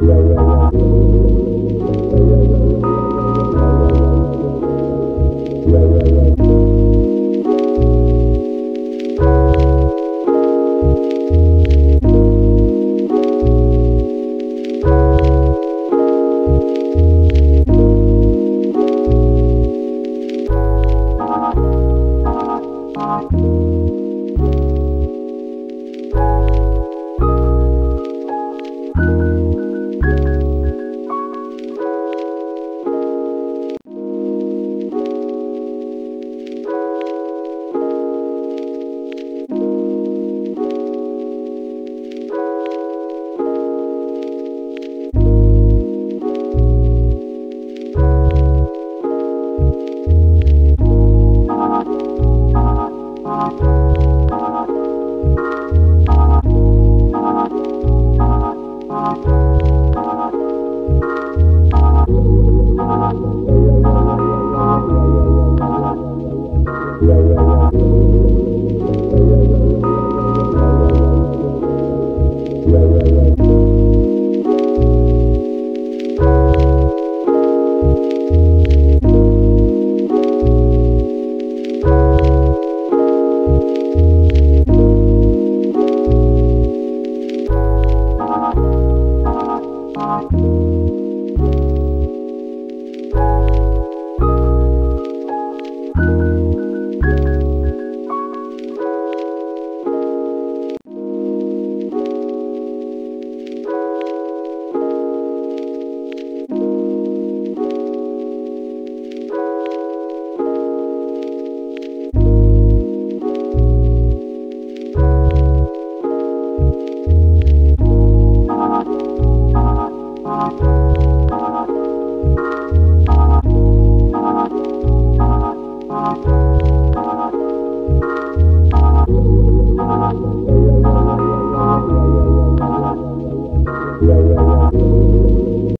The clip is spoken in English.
yeah, yeah.